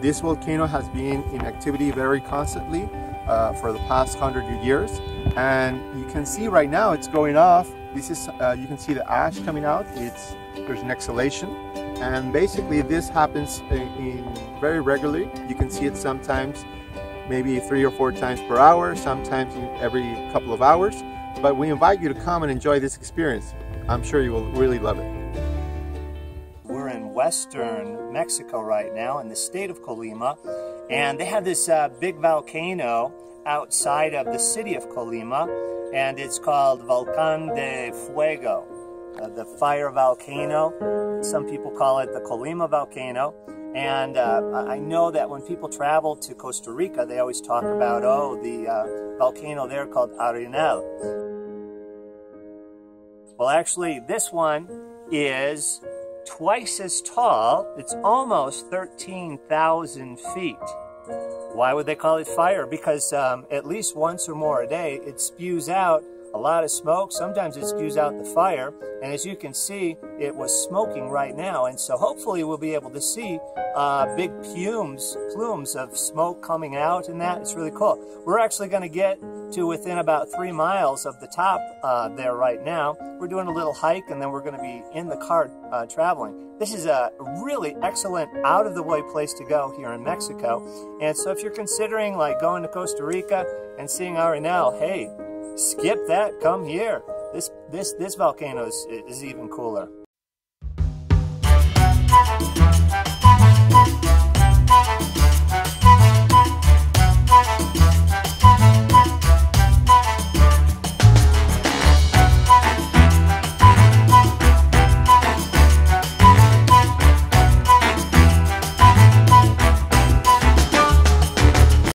this volcano has been in activity very constantly uh, for the past hundred years. And you can see right now it's going off. This is, uh, you can see the ash coming out. It's, there's an exhalation. And basically this happens in, in very regularly. You can see it sometimes maybe three or four times per hour, sometimes every couple of hours. But we invite you to come and enjoy this experience. I'm sure you will really love it. Western Mexico right now in the state of Colima, and they have this uh, big volcano outside of the city of Colima, and it's called Volcan de Fuego, uh, the fire volcano. Some people call it the Colima volcano. And uh, I know that when people travel to Costa Rica, they always talk about, oh, the uh, volcano there called Arenal. Well, actually, this one is twice as tall. It's almost 13,000 feet. Why would they call it fire? Because um, at least once or more a day, it spews out a lot of smoke. Sometimes it spews out the fire. And as you can see, it was smoking right now. And so hopefully we'll be able to see uh, big plumes, plumes of smoke coming out and that. It's really cool. We're actually going to get to within about three miles of the top uh, there right now. We're doing a little hike and then we're going to be in the car uh, traveling. This is a really excellent out of the way place to go here in Mexico. And so if you're considering like going to Costa Rica and seeing Arenal, hey, Skip that, come here. This, this, this volcano is, is even cooler.